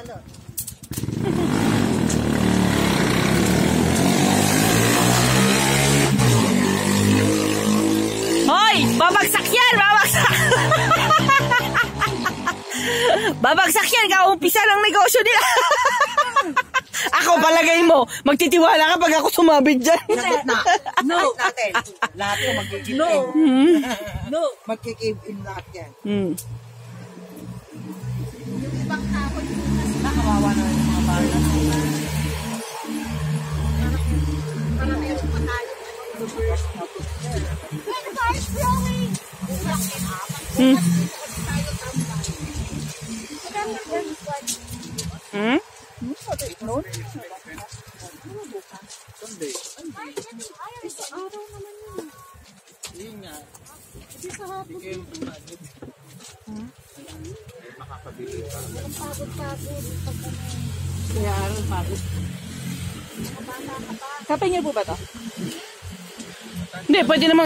balot. Hoy! Babagsak yan! Babagsak! babagsak yan! Kaumpisa ng negosyo nila! ako palagay mo, magtitiwala ka pag ako sumabit dyan. Lagot na. No. natin. Lahat yung magkikip no. in. No. Magkikip in lahat yan. Hmm. Hmm. Hmm? Kaya araw pagod. Kape niyo po ba to? Hindi, pwede naman